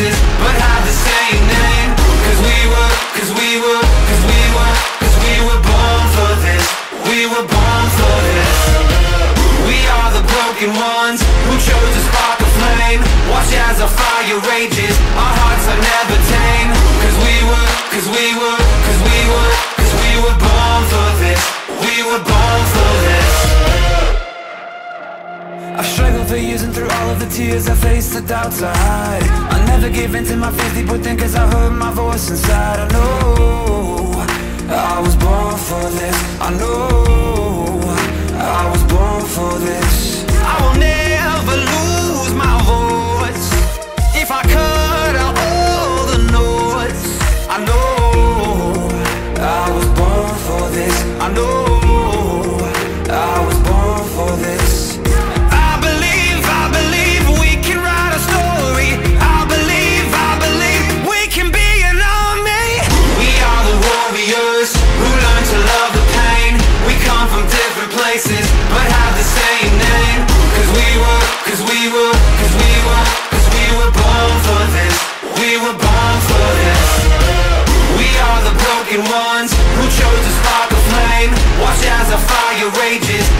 places but have the same name. Cause we were, cause we were, cause we were, cause we were born for this. We were born for this. We are the broken ones who chose to spark a flame. Watch as our fire rages, our hearts are never tame. Cause we were, cause we were, cause we were, cause we were born for this. We were born for this. I've struggled for years and through all of the tears I faced the doubts I hide Never give in to my fears deep within cause I heard my voice inside. I know I was born for this. I know fire rages,